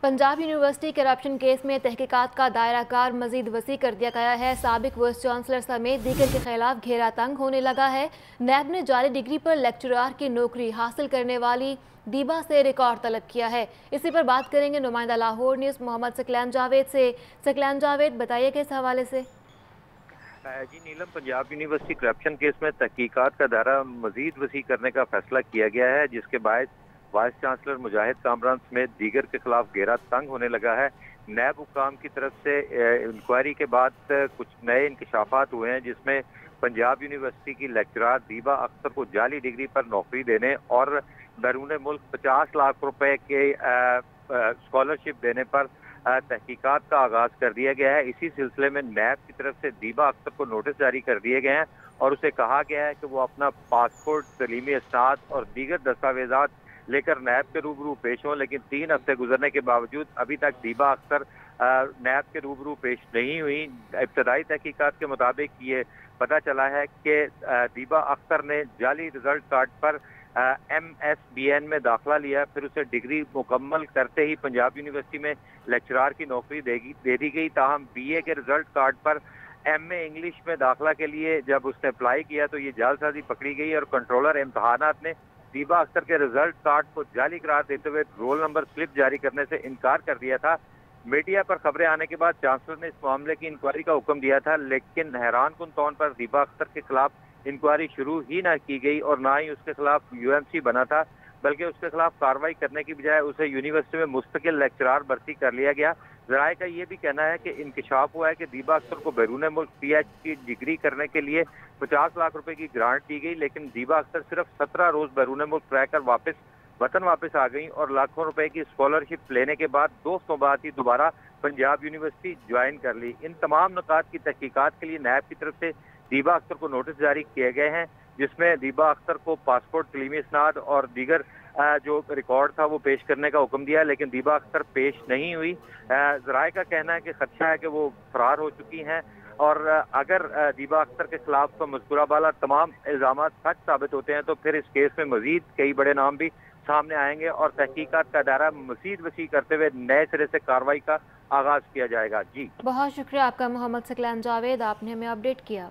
Punjab university corruption case میں تحقیقات کا دائرہ کار مزید وسیع کر دیا گیا ہے۔ سابق وائس چانسلر سمیت دیگر کے خلاف گھیرا تنگ ہونے لگا ہے۔ نیب نے جاری ڈگری پر لیکچرار کی نوکری حاصل کرنے والی دیبا سے ریکارڈ طلب کیا ہے۔ اسی پر بات کریں گے نمائندہ لاہور نیوز محمد سکلین جاوید سے۔ سکلین جاوید، بتائیے کہ اس حوالے سے؟ جی Neelam, Punjab university corruption case میں تحقیقات کا دائرہ مزید وسیع کرنے کا فیصلہ کیا گیا ہے، جس کے باعث وائس چانسلر مجاہد کامران سمیت دیگر کے خلاف گھیرا تنگ ہونے لگا ہے۔ نیب حکام کی طرف سے انکوائری کے بعد کچھ نئے انکشافات ہوئے ہیں، جس میں پنجاب یونیورسٹی کی لیکچرار دیبا اختر کو جعلی ڈگری پر نوکری دینے اور بیرون ملک پچاس لاکھ روپے کے اسکالرشپ دینے پر تحقیقات کا آغاز کر دیا گیا ہے۔ اسی سلسلے میں نیب کی طرف سے دیبا اختر کو نوٹس جاری کر دیے گئے ہیں اور اسے کہا گیا ہے کہ وہ اپنا پاسپورٹ تعلیمی اسناد اور دیگر دستاویزات لے کر نیب کے روبرو پیش ہوں، لیکن تین ہفتے گزرنے کے باوجود ابھی تک دیبا اختر نیب کے روبرو پیش نہیں ہوئی ابتدائی تحقیقات کے مطابق یہ پتا چلا ہے کہ دیبا اختر نے جعلی رزلٹ کارڈ پر ایم ایس بی این میں داخلہ لیا، پھر اسے ڈگری مکمل کرتے ہی پنجاب یونیورسٹی میں لیکچرار کی نوکری دے دی گئی۔ تاہم بی اے کے رزلٹ کارڈ پر ایم اے انگلش میں داخلہ کے لیے جب اس نے اپلائی کیا تو یہ جال سازی پکڑی گئی اور کنٹرولر امتحانات نے دیبا اختر کے ریزلٹ کارڈ کو جعلی قرار دیتے ہوئے رول نمبر سلپ جاری کرنے سے انکار کر دیا تھا۔ میڈیا پر خبریں آنے کے بعد چانسلر نے اس معاملے کی انکوائری کا حکم دیا تھا، لیکن حیران کن طور پر دیبا اختر کے خلاف انکوائری شروع ہی نہ کی گئی اور نہ ہی اس کے خلاف یو ایم سی بنا تھا۔ بلکہ اس کے خلاف کاروائی کرنے کی بجائے اسے یونیورسٹی میں مستقل لیکچرار بھرتی کر لیا گیا۔ ذرائع کا یہ بھی کہنا ہے کہ انکشاف ہوا ہے کہ دیبا اختر کو بیرون ملک پی ایچ کی ڈگری کرنے کے لیے پچاس لاکھ روپے کی گرانٹ دی گئی، لیکن دیبا اختر صرف سترہ روز بیرون ملک رہ کر واپس وطن واپس آ گئی اور لاکھوں روپے کی اسکالرشپ لینے کے بعد دو سو بعد ہی دوبارہ پنجاب یونیورسٹی جوائن کر لی۔ ان تمام نکات کی تحقیقات کے لیے نیب کی طرف سے دیبا اختر کو نوٹس جاری کیے گئے ہیں۔ جس میں دیبا اختر کو پاسپورٹ کلیمی اسناد اور دیگر جو ریکارڈ تھا وہ پیش کرنے کا حکم دیا، لیکن دیبا اختر پیش نہیں ہوئی۔ ذرائع کا کہنا ہے کہ خدشہ ہے کہ وہ فرار ہو چکی ہیں۔ اور اگر دیبا اختر کے خلاف تو مذکورہ بالا تمام الزامات سچ ثابت ہوتے ہیں، تو پھر اس کیس میں مزید کئی بڑے نام بھی سامنے آئیں گے اور تحقیقات کا دائرہ مزید وسیع کرتے ہوئے نئے سرے سے کاروائی کا آغاز کیا جائے گا۔ جی۔ بہت شکریہ آپ کا، محمد سکلان جاوید، آپ نے ہمیں اپڈیٹ کیا۔